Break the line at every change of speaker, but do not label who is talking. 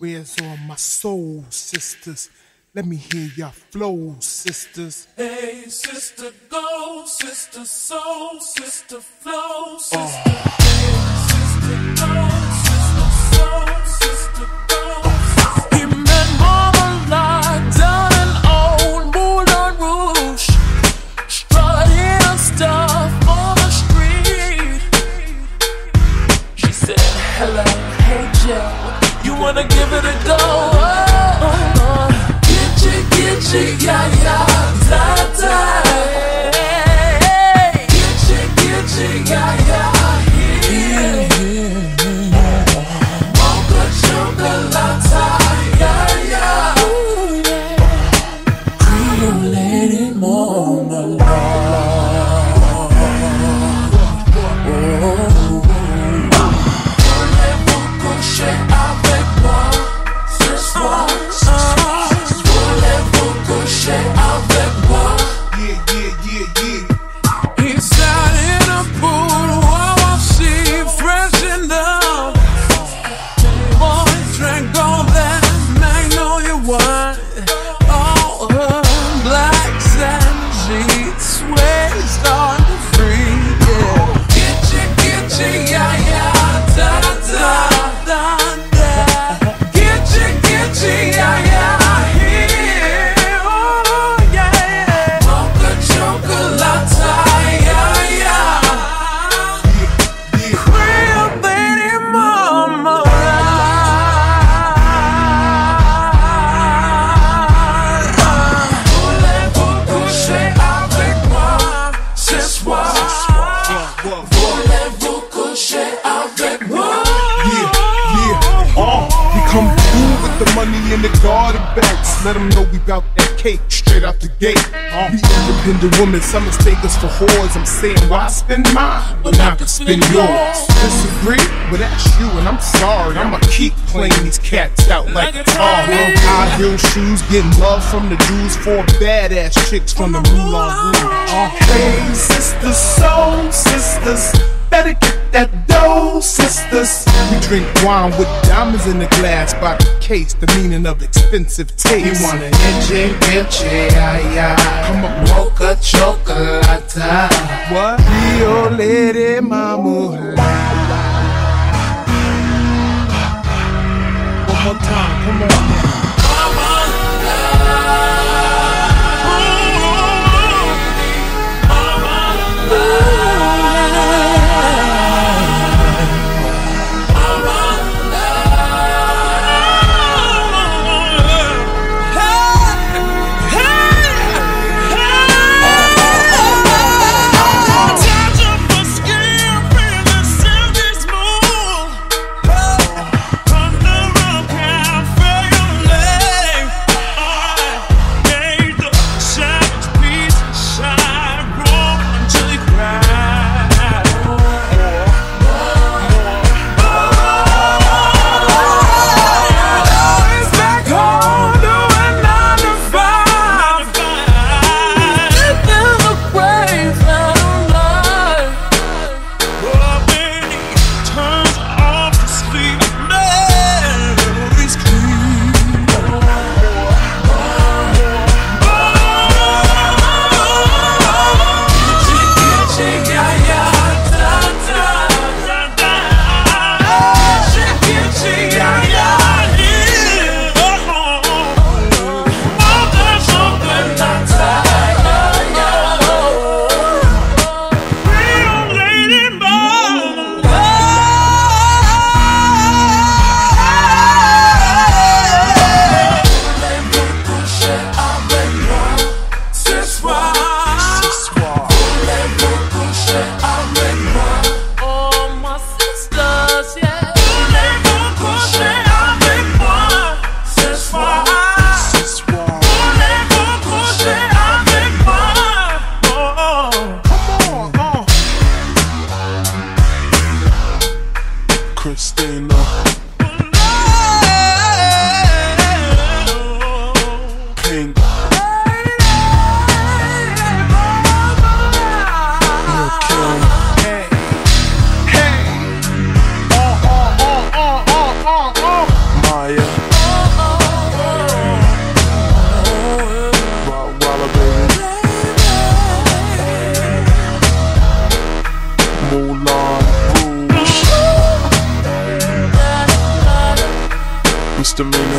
Where's all my soul sisters? Let me hear your flow, sisters.
Hey, sister, go, sister, soul, sister, flow, oh. sister. Hey, Voulez-vous coucher
money in the garden bags. Let them know we bout that cake straight out the gate. We independent women, some mistake us for whores. I'm saying, why spend mine when I can spend yours? Disagree? Well, that's you, and I'm sorry. I'ma keep playing these cats out like Atari. High heel shoes, getting love from the Jews. Four badass chicks from the Moulin Rouge. Uh, hey, sisters, soul sisters. Better get drink wine with diamonds in the glass by the case, the meaning of expensive taste.
You want an itchy, itchy, yeah, yeah.
Come on,
Mocha chocolate.
what? Rio Lady Mama. One more time, come on
Christina. to me.